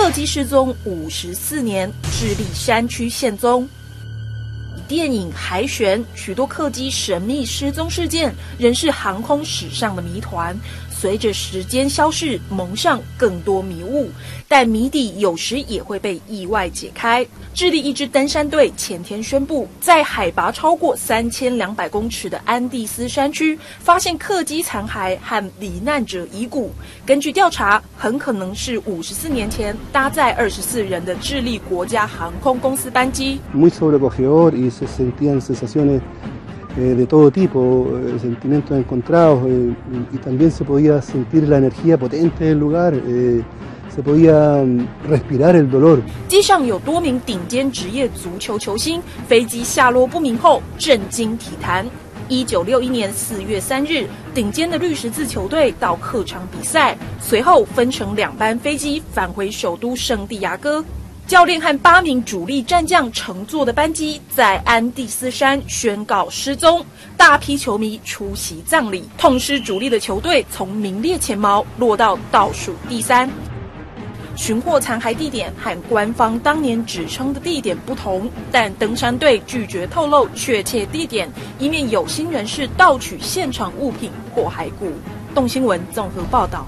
客机失踪五十四年，智利山区现踪。电影《海选》，许多客机神秘失踪事件仍是航空史上的谜团。随着时间消逝，蒙上更多迷雾，但谜底有时也会被意外解开。智利一支登山队前天宣布，在海拔超过三千两百公尺的安第斯山区，发现客机残骸和罹难者遗骨。根据调查，很可能是五十四年前搭载二十四人的智利国家航空公司班机。De todo tipo, sentimientos encontrados y también se podía sentir la energía potente del lugar, se podía respirar el dolor。机上有多名顶尖职业足球球星，飞机下落不明后震惊体坛。一九六一年四月三日，顶尖的绿十字球队到客场比赛，随后分成两班飞机返回首都圣地亚哥。教练和八名主力战将乘坐的班机在安第斯山宣告失踪，大批球迷出席葬礼，痛失主力的球队从名列前茅落到倒数第三。寻获残骸地点和官方当年指称的地点不同，但登山队拒绝透露确切地点，以免有心人士盗取现场物品或骸骨。动新闻综合报道。